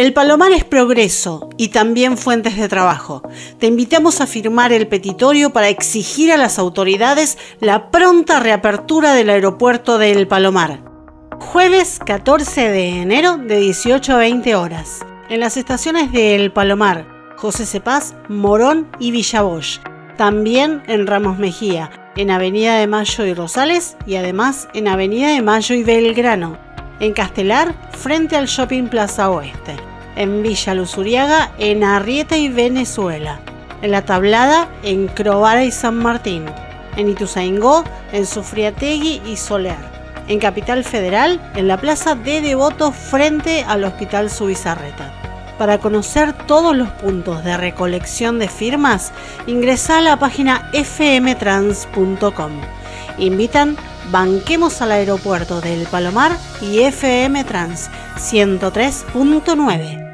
El Palomar es progreso y también fuentes de trabajo. Te invitamos a firmar el petitorio para exigir a las autoridades la pronta reapertura del aeropuerto de El Palomar. Jueves 14 de enero de 18 a 20 horas. En las estaciones de El Palomar, José Cepaz, Morón y Bosch. También en Ramos Mejía, en Avenida de Mayo y Rosales y además en Avenida de Mayo y Belgrano. En Castelar, frente al Shopping Plaza Oeste en Villa Luzuriaga, en Arrieta y Venezuela, en La Tablada, en Crovara y San Martín, en Ituzaingó, en Sufriategui y Soler, en Capital Federal, en la Plaza de Devotos frente al Hospital Subizarreta. Para conocer todos los puntos de recolección de firmas, ingresa a la página fmtrans.com. Invitan Banquemos al aeropuerto del Palomar y FM Trans 103.9.